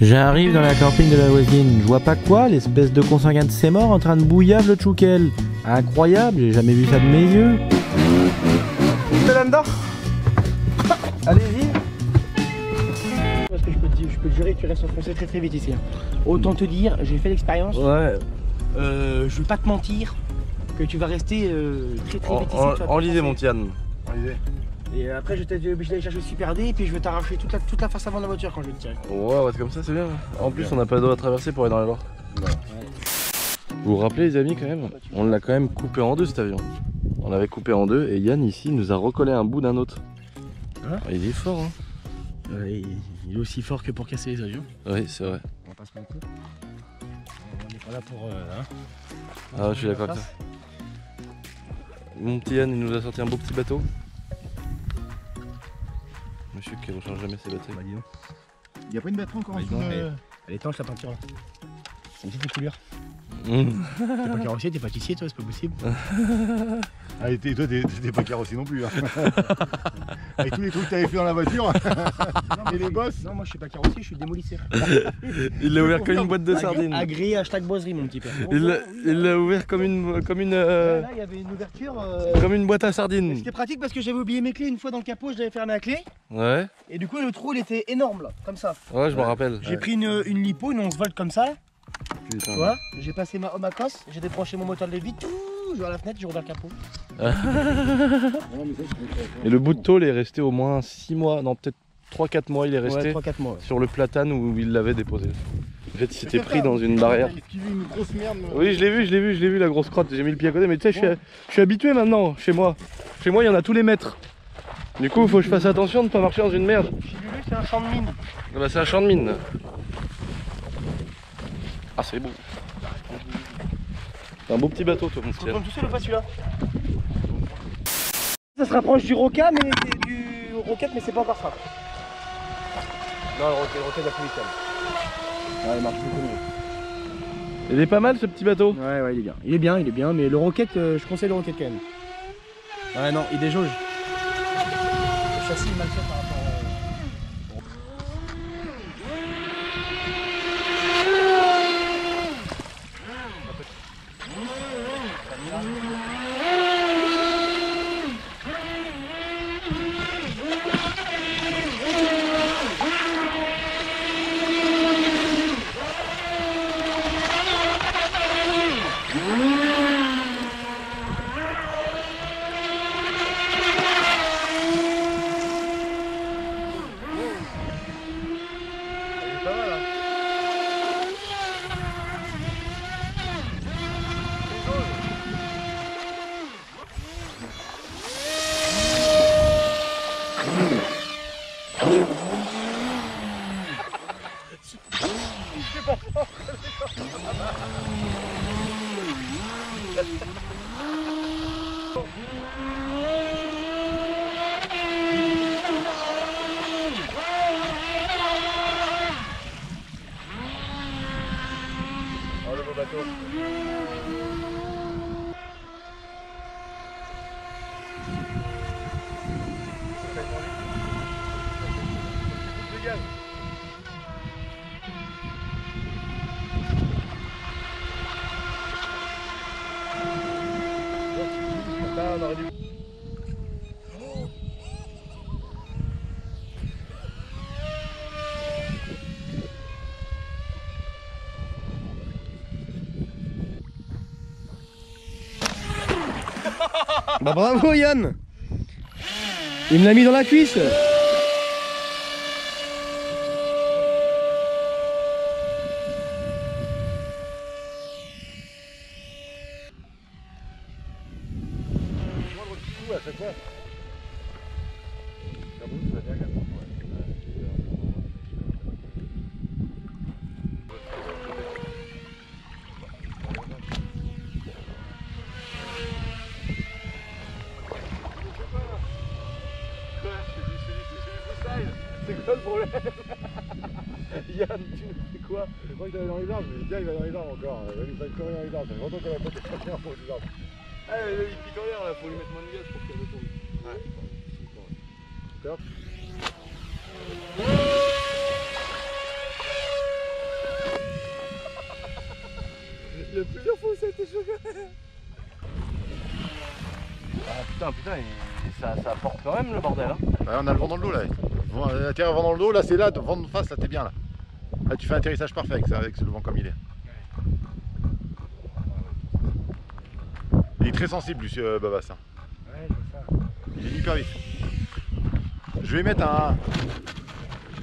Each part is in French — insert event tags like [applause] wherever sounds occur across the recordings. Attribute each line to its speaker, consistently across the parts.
Speaker 1: J'arrive dans la camping de la voisine, je vois pas quoi, l'espèce de consanguin de ses morts en train de bouillave le tchoukel. Incroyable, j'ai jamais vu ça de mes yeux.
Speaker 2: T'es là-dedans? Allez-y Parce que je peux, te, dire- je peux te jurer que tu restes enfoncé très très vite ici. hein. Autant te dire, j'ai fait l'expérience,
Speaker 3: Ouais,
Speaker 2: euh, je vais pas te mentir, que tu vas rester euh, très très vite ici.
Speaker 3: enlisez mon
Speaker 2: enfoncer.
Speaker 3: Tian.
Speaker 2: Et après je vais t'être obligé d'aller chercher le super D et puis je vais t'arracher toute la, toute la face avant de la voiture quand je vais te tirer.
Speaker 3: Ouais, ouais, c'est comme ça, c'est bien. En plus, on n'a pas d'eau à traverser pour aller dans la Loire. Vous vous rappelez, les amis, quand même On l'a quand même coupé en deux cet avion. On l'avait coupé en deux et Yann ici nous a recollé un bout d'un autre.
Speaker 2: Hein
Speaker 3: il est fort, hein
Speaker 2: il est aussi fort que pour casser les avions.
Speaker 3: Oui, c'est vrai.
Speaker 2: On va pas se mentir. On n'est pas là pour. euh, hein.
Speaker 3: Ah, je suis d'accord avec ça. Mon petit Yann, il nous a sorti un beau petit bateau. Monsieur qui recharge jamais ses batteries.
Speaker 2: Bah, dis donc.
Speaker 4: Il n'y a pas une batterie encore en
Speaker 2: Bah,
Speaker 4: dessous
Speaker 2: dis donc,
Speaker 4: de-
Speaker 2: Elle est étanche la peinture là. C'est une petite couleur.
Speaker 3: Mmh.
Speaker 2: T'es pas carrossier, t'es pas tissier toi, c'est pas possible.
Speaker 4: Ah, et t'es- toi, t'es t'es pas carrossé non plus. hein. [laughs] Avec tous les trucs que t'avais fait dans la voiture. [laughs] [laughs] Et les bosses
Speaker 2: Non, moi je suis pas carrossier, je suis démolisseur. [laughs]
Speaker 3: Il l'a ouvert comme une boîte de sardines.
Speaker 2: Agréé hashtag boiserie mon petit père.
Speaker 3: Il l'a- ouvert comme une, comme une, euh,
Speaker 2: Là, il y avait une ouverture. euh,
Speaker 3: comme une boîte à sardines.
Speaker 2: C'était pratique parce que j'avais oublié mes clés une fois dans le capot, je l'avais fermé à clé.
Speaker 3: Ouais,
Speaker 2: Et du coup, le trou il était énorme là, comme ça.
Speaker 3: ouais, je me rappelle.
Speaker 2: J'ai pris une, une lipo, une 11 volts comme ça.
Speaker 3: Putain.
Speaker 2: Tu vois J'ai passé ma ma cosse, j'ai débranché mon moteur de levier, je vais à la fenêtre, j'ai ouvert le capot.
Speaker 3: Et le bout de tôle est resté au moins 6 mois, non peut-être 3-4 mois il est resté
Speaker 2: Ouais, 3-4 mois. ouais.
Speaker 3: sur le platane où il l'avait déposé. En fait il s'était pris dans une barrière.
Speaker 4: Il esquivait une grosse merde.
Speaker 3: Oui je l'ai vu, je l'ai vu, je l'ai vu la grosse crotte, j'ai mis le pied à côté mais tu sais je suis, je suis habitué maintenant chez moi. Chez moi il y en a tous les mètres. Du coup il faut que je fasse attention de ne pas marcher dans une merde.
Speaker 2: Chez Lulu, c'est un champ de mine.
Speaker 3: Ah bah, c'est un champ de mine. Ah c'est beau. C'est un beau petit bateau toi mon
Speaker 2: Tu
Speaker 3: petit.
Speaker 2: tout seul ou pas celui-là Ça se rapproche du roca, mais du roquette, mais c'est pas encore ça. Non, le roquette, le roquette la plus vite. Ouais, il marche beaucoup mieux.
Speaker 3: Il est pas mal ce petit bateau.
Speaker 2: Ouais, ouais, il est bien. Il est bien, il est bien, mais le roquette, euh, je conseille le roquette quand même. Ouais, non, il déjauge. Le châssis est mal fait par Bah bravo Yann. Il me l'a mis dans la cuisse
Speaker 3: problème [laughs] Yann, tu nous fais quoi
Speaker 4: Je crois qu'il dans les arbres, mais Yann il va dans les arbres encore. Il va courir dans les arbres, ça fait longtemps qu'on n'a pas fait courir eh, pour les arbres.
Speaker 3: Ah, il pique en l'air là, faut lui mettre moins de gaz pour qu'il retourne. Ouais. D'accord [laughs] Il y a plusieurs fois où ça a été choquant Ah putain, putain, ça, ça porte quand même le bordel hein.
Speaker 4: Ouais, on a le vent dans le dos là. Euh, Atterrir vent dans le dos, là c'est là, vent de face, là t'es bien là. Là tu fais un atterrissage parfait avec, ça, avec le vent comme il est. Il est très sensible lui, ce Babas. hein.
Speaker 2: Ouais, je vois ça.
Speaker 4: Il est hyper vite. Je vais mettre un.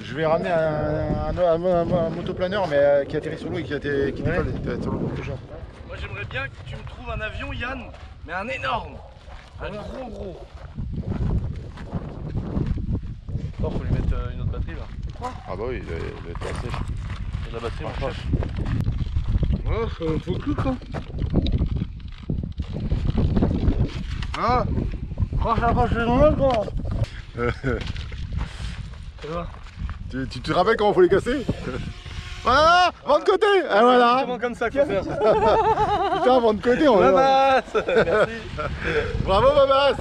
Speaker 4: Je vais ramener un, un- un- un- un motoplaneur mais euh, qui atterrit sur l'eau et qui, atterrit, qui décolle euh, sur l'eau.
Speaker 3: Moi j'aimerais bien que tu me trouves un avion, Yann, mais un énorme. Un gros gros. Non, faut lui mettre euh, une autre batterie là.
Speaker 4: Ah bah oui, il est, il est assez sèche.
Speaker 3: Et la batterie, on
Speaker 4: Ah,
Speaker 3: cherche. Oh, faut, faut que quoi.
Speaker 2: Ah! Oh, ça va, c'est normal, quoi. [laughs]
Speaker 4: Tu, tu te rappelles comment faut les casser? Voilà Vent de côté! Ah voilà.
Speaker 3: Comme ça qu'il faut faire
Speaker 4: Putain, vent de côté on
Speaker 3: Babas Merci
Speaker 4: Bravo Babas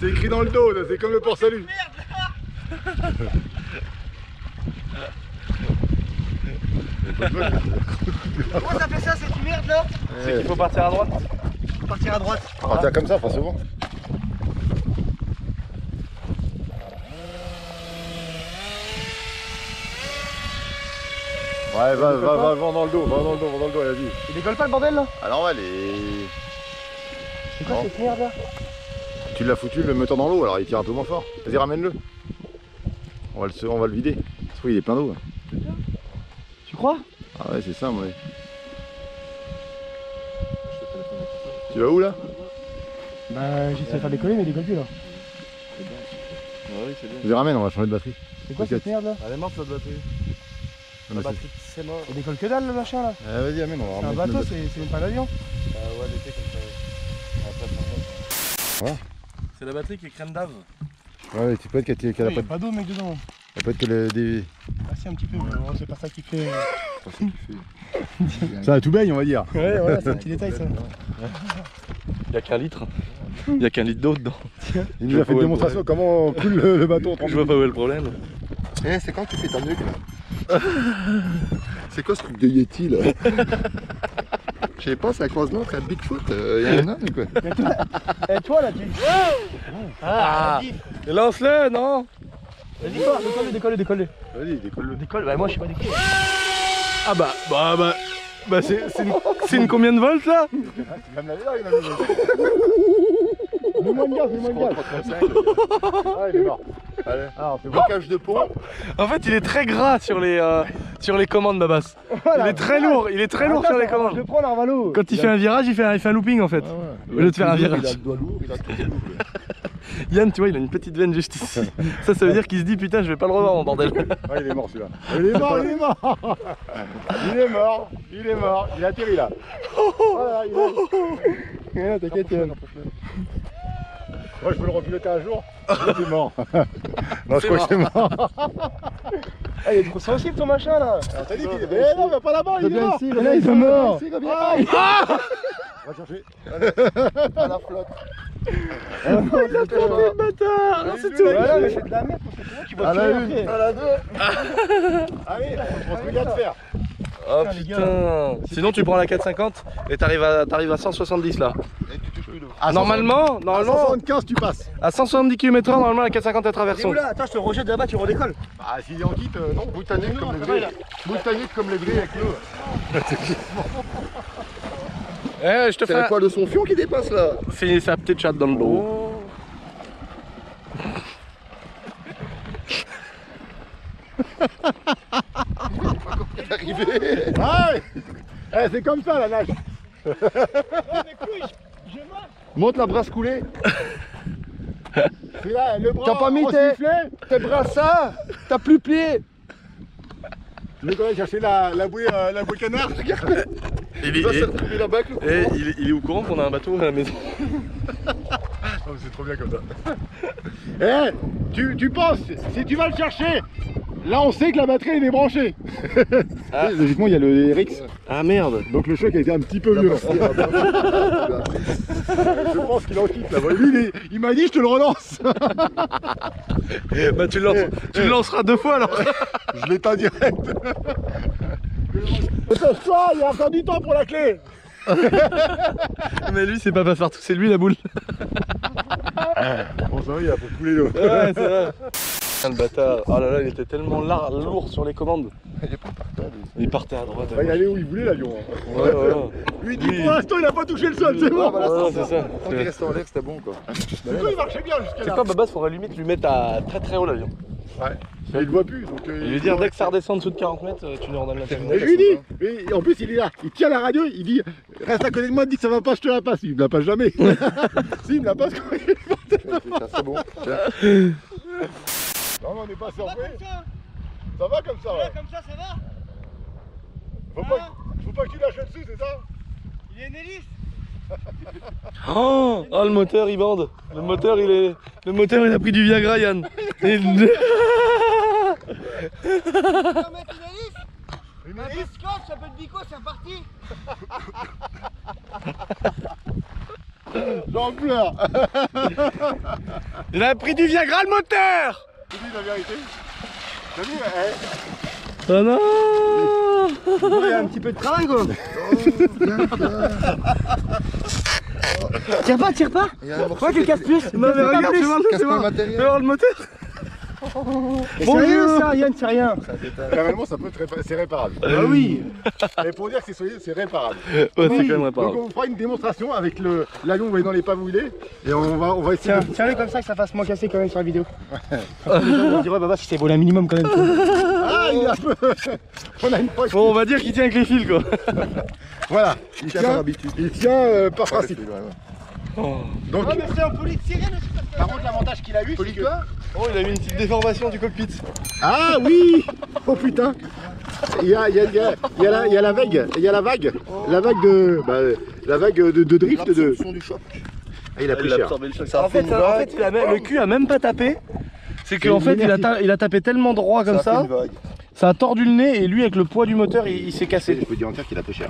Speaker 4: C'est écrit dans le dos, là, c'est comme le port
Speaker 2: Pourquoi ça fait ça, cette merde là
Speaker 3: C'est qu'il faut partir à droite.
Speaker 2: Faut partir à droite.
Speaker 4: Partir comme ça, forcément. Ouais, va, va, va, vent dans le dos, va dans le dos, va dans le dos, vas-y.
Speaker 2: Il décolle pas le bordel là
Speaker 4: Ah normal, et...
Speaker 2: C'est quoi
Speaker 4: Non.
Speaker 2: cette merde là
Speaker 4: Tu l'as foutu le moteur dans l'eau, alors il tire un peu moins fort. Vas-y, ramène-le. On va le, se- on va le vider. Trouve, il est plein d'eau.
Speaker 2: Tu crois?
Speaker 4: Ah ouais, c'est ça, moi. Tu vas où là?
Speaker 2: Bah, j'essaie de faire décoller, mais il décolle plus là.
Speaker 3: Ah oui, c'est bien.
Speaker 4: Vas-y, ramène, on va changer de batterie.
Speaker 2: C'est quoi cette merde là?
Speaker 3: Elle est morte notre batterie.
Speaker 4: Ah,
Speaker 3: La
Speaker 4: bah,
Speaker 3: batterie, c'est mort.
Speaker 2: Il décolle que dalle le machin là.
Speaker 4: c'est- Ah, vas-y, amène, on va
Speaker 2: C'est un bateau, c'est même pas un avion.
Speaker 3: Ah ouais, était comme ça. Après, ça remonte.
Speaker 4: Ouais.
Speaker 3: C'est la batterie qui est crème d'ave.
Speaker 4: Ouais, tu peux être qu'elle qu'elle a pas
Speaker 2: a
Speaker 4: de.
Speaker 2: pas d'eau mec dedans.
Speaker 4: Elle peut être que le. Des...
Speaker 2: Ah si un petit peu, mais bon, c'est pas ça qui fait.
Speaker 4: Ça a tout baigne, on va dire.
Speaker 2: Ouais voilà, c'est un petit détail ça.
Speaker 3: Il y a qu'un litre. Il y a qu'un litre d'eau dedans.
Speaker 4: Il nous a fait une démonstration comment on coule le, le bateau en 30
Speaker 3: Je vois pas où est le problème.
Speaker 4: Eh, c'est quand que tu fais ta nuque là C'est quoi ce truc de Yeti là Je sais pas, ça croise l'autre à Bigfoot, il y a un [laughs] âne quoi.
Speaker 2: Et toi là, tu.
Speaker 3: Ah. Lance-le, non
Speaker 2: Vas-y, quoi, décolle, décolle, décolle.
Speaker 4: Vas-y, décolle-le.
Speaker 2: Décolle, bah moi je sais pas décoller.
Speaker 3: Ah bah, bah, bah. Bah c'est une, combien de volts là
Speaker 4: Tu vas me laver là, il a mis
Speaker 2: Mets-moi une gaz, mets-moi une gaz.
Speaker 4: Ah, il est mort. Allez, alors on fait blocage de pont.
Speaker 3: En fait il est très gras sur les, euh, sur les commandes Babas. Il est très lourd, il est très lourd sur les
Speaker 2: Je
Speaker 3: commandes.
Speaker 2: le prends l'Arvalo.
Speaker 3: Quand il fait un virage, il fait un, il fait un looping en fait. Au lieu de faire un
Speaker 4: Il a
Speaker 3: virage.
Speaker 4: le doigt lourd, il a tout lourd. [laughs]
Speaker 3: Yann, tu vois, il a une petite veine juste ici. [laughs] Ça, ça veut dire qu'il se dit putain, je vais pas le revoir mon bordel.
Speaker 4: Ah, il est mort celui-là. Il est mort, il est mort. Il est mort, il est mort. Il a atterri là. Voilà, il a...
Speaker 2: T'inquiète, Yann.
Speaker 4: Moi, je peux le repiloter un jour. Il est mort. Non, je crois que c'est mort.
Speaker 2: Ah, il est trop sensible ton machin là.
Speaker 4: T'as dit qu'il est. Eh non, mais pas là-bas, il est mort.
Speaker 2: ici, reviens, ils sont morts.
Speaker 4: Ici, reviens. Ah On [laughs] va chercher. À la flotte.
Speaker 3: le bâtard
Speaker 4: C'est tout.
Speaker 2: Voilà, mais c'est de la merde pour cette qui va
Speaker 4: À la
Speaker 2: tuer
Speaker 4: une,
Speaker 2: après.
Speaker 4: à la deux. Allez, on se regarde faire.
Speaker 3: Oh
Speaker 2: Putain,
Speaker 3: Sinon tu prends la 450 et t'arrives à, t'arrives à 170 là.
Speaker 4: Et tu touches plus d'eau.
Speaker 3: Normalement,
Speaker 4: À
Speaker 3: normalement,
Speaker 4: 175, tu passes.
Speaker 3: à 170 km/h, normalement la 450 est
Speaker 2: où là Attends, je te rejette là-bas, tu redécolles.
Speaker 4: Ah, s'il est en kit, euh, non, boutanique comme les. Boutanique comme les vrais avec l'eau. [laughs]
Speaker 3: Eh, je te fais un...
Speaker 4: poil de son fion qui dépasse là.
Speaker 3: C'est sa petite chatte dans le dos. [laughs]
Speaker 4: arrivé. Ouais Eh, c'est comme ça la nage. Monte la brasse coulée. C'est là, le bras
Speaker 2: T'as pas mis tes-. Tes brassards? T'as plus plié
Speaker 4: Tu veux qu'on aille chercher la, la bouée, euh, la bouée canard Regarde, [laughs]
Speaker 3: Il est, eh, il, est- il est au courant qu'on a un bateau à la maison. [laughs]
Speaker 4: Oh, c'est trop bien comme ça. [laughs] Eh, tu, tu penses, si tu vas le chercher, là on sait que la batterie est débranchée. [laughs]
Speaker 3: Ah.
Speaker 4: Logiquement, il y a le RX,
Speaker 3: Ah merde
Speaker 4: donc le choc a été un petit peu vieux. je pense qu'il en quitte là-bas. Lui, il, m'a dit, je te le relance.
Speaker 3: Bah tu le, lances- tu le lanceras deux fois alors
Speaker 4: Je l'éteins direct. Dépêche-toi, il y a encore du temps pour la clé [laughs]
Speaker 3: Mais lui, c'est pas Passepartout, c'est lui la boule.
Speaker 4: Bon, ça va, il a pour couler l'eau.
Speaker 3: Ouais, c'est vrai. [laughs] Le bâtard, oh là là, il était tellement lar- lourd sur les commandes.
Speaker 4: Il est pas.
Speaker 3: Il partait à droite.
Speaker 4: Bah, il allait où il voulait l'avion. hein.
Speaker 3: Ouais, ouais, ouais.
Speaker 4: Lui, il dit
Speaker 3: Oui.
Speaker 4: pour l'instant, il a pas touché le sol, c'est bon.
Speaker 3: Ouais, c'est ça.
Speaker 5: Qu'il restait en l'air, c'était bon quoi.
Speaker 4: Du coup, il marchait bien jusqu'à
Speaker 3: C'est
Speaker 4: là.
Speaker 3: quoi, Babas, faudrait limite lui mettre à très très haut l'avion.
Speaker 4: Ouais. Mais il le voit plus. Donc, euh,
Speaker 3: Et lui dire dès que ça redescend en dessous de 40 mètres, euh, tu lui redonnes la.
Speaker 4: Et je lui dis, et en plus il est là, il tient la radio, il dit reste à côté de moi, dis que ça va pas, je te la passe. Il me la passe jamais. [laughs] si, il me la passe quand il
Speaker 5: c'est bon. [laughs]
Speaker 4: Non, mais on n'est pas surpris. Ça va comme ça, ouais.
Speaker 2: Comme ça, ça va
Speaker 4: Faut pas, faut pas que tu lâches dessus, c'est ça?
Speaker 2: Il y a une hélice [laughs]
Speaker 3: Oh, oh, le moteur il bande. Le moteur il est. Le moteur il a pris du Viagra Yann. Et-
Speaker 2: On mettre une hélice
Speaker 4: Une
Speaker 2: Un peu
Speaker 4: hélice
Speaker 2: de scotch, un peu de bico, c'est parti
Speaker 4: J'en pleure.
Speaker 3: Il a pris du Viagra le moteur
Speaker 4: Tu dis la vérité T'as vu, eh,
Speaker 3: Oh non
Speaker 2: Il y a un petit peu de travail quoi Tire pas, tire pas Pourquoi tu le casses plus
Speaker 3: Non mais regarde, c'est c'est voir le moteur
Speaker 2: Rien ça, Yann, c'est rien
Speaker 4: Carrément, ça peut être répa- c'est réparable.
Speaker 2: Ah oui
Speaker 4: Et pour dire que c'est réparable.
Speaker 3: Ouais, c'est quand même
Speaker 4: Donc
Speaker 3: réparable.
Speaker 4: on fera une démonstration avec le l'avion, vous voyez dans les pas où il est. Et on va, on va essayer
Speaker 2: Tiens,
Speaker 4: de...
Speaker 2: tiens-le comme ça que ça fasse moins casser quand même sur la vidéo. Les dire, ouais, bah, bah, si c'est volé un minimum quand même.
Speaker 4: Ah, il est un peu... [laughs] on a une poche.
Speaker 3: Bon, on va dire qu'il tient avec les fils quoi.
Speaker 4: Voilà, il
Speaker 5: Tiens par
Speaker 4: tient,
Speaker 5: habitude.
Speaker 4: il tient euh, par principe.
Speaker 5: Ouais, ouais.
Speaker 4: Donc,
Speaker 2: Ah, mais c'est un poli de sirène aussi parce que-
Speaker 4: par contre, l'avantage qu'il a eu, c'est que...
Speaker 3: Oh, il a eu une petite déformation du cockpit.
Speaker 4: Ah oui Oh putain il y a, il y, a, il y, a, il y, a la, il y a la vague, il y a la vague, la vague de, bah, la vague de, de drift de.
Speaker 5: L'absorption du choc.
Speaker 4: Ah, il a pris
Speaker 3: Il a
Speaker 4: cher.
Speaker 3: le choc. Ça a
Speaker 2: En
Speaker 3: fait,
Speaker 2: en
Speaker 3: le cul a même pas tapé. C'est qu'en fait, il a,
Speaker 4: énergie.
Speaker 3: ta- il a tapé tellement droit comme
Speaker 5: Ça
Speaker 3: ça, a tordu le nez et lui, avec le poids du moteur, il, il s'est
Speaker 4: Je
Speaker 3: cassé.
Speaker 4: peux dire en qu'il a pris cher.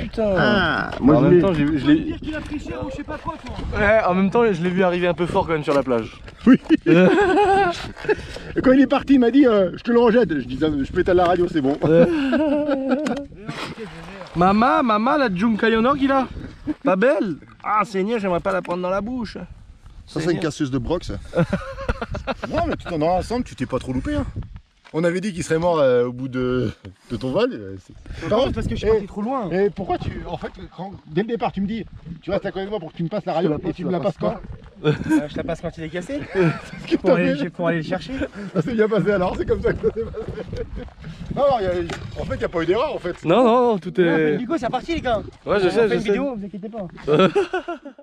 Speaker 3: Putain.
Speaker 4: Ah,
Speaker 3: en
Speaker 4: moi je
Speaker 3: même temps, j'ai- je l'ai.
Speaker 2: Dire qu'il a pris cher ou je sais pas quoi, toi.
Speaker 3: Ouais, en même temps, je l'ai vu arriver un peu fort quand même sur la plage.
Speaker 4: Et [laughs] Quand il est parti, il m'a dit euh, Je te le rejette. Je dis Je peux éteindre la radio, c'est bon.
Speaker 3: Maman, [laughs] maman, la Junkayonog, il a Pas belle Ah, Seigneur, j'aimerais pas la prendre dans la bouche.
Speaker 5: Ça, c'est une casseuse de broc, ça. [laughs]
Speaker 4: non, mais tout en ensemble, tu t'es pas trop loupé. Hein. On avait dit qu'il serait mort euh, au bout de, de ton vol. c'est- Par contre,
Speaker 2: parce que je suis parti trop loin.
Speaker 4: Et pourquoi tu. En fait, quand- dès le départ, tu me dis Tu restes à côté de moi pour que tu me passes la radio
Speaker 5: la passe,
Speaker 4: et tu
Speaker 5: tu
Speaker 4: me
Speaker 5: la passes
Speaker 4: quand [laughs]
Speaker 2: Euh, je la passe quand il est cassé.
Speaker 4: Qu'est-ce que
Speaker 2: Pour
Speaker 4: t'as
Speaker 2: aller,
Speaker 4: fait
Speaker 2: pour aller le chercher.
Speaker 4: Ça s'est bien passé alors, c'est comme ça que ça s'est passé. Non, non, il y a- en fait, il n'y a pas eu d'erreur en fait.
Speaker 3: Non, non, tout
Speaker 2: Ouais,
Speaker 3: est.
Speaker 2: Du coup, c'est parti, les gars.
Speaker 3: Ouais, je
Speaker 2: On
Speaker 3: sais,
Speaker 2: fait
Speaker 3: je
Speaker 2: une
Speaker 3: sais.
Speaker 2: vidéo, vous inquiétez pas. [laughs]